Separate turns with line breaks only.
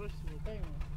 Bruce, tengo.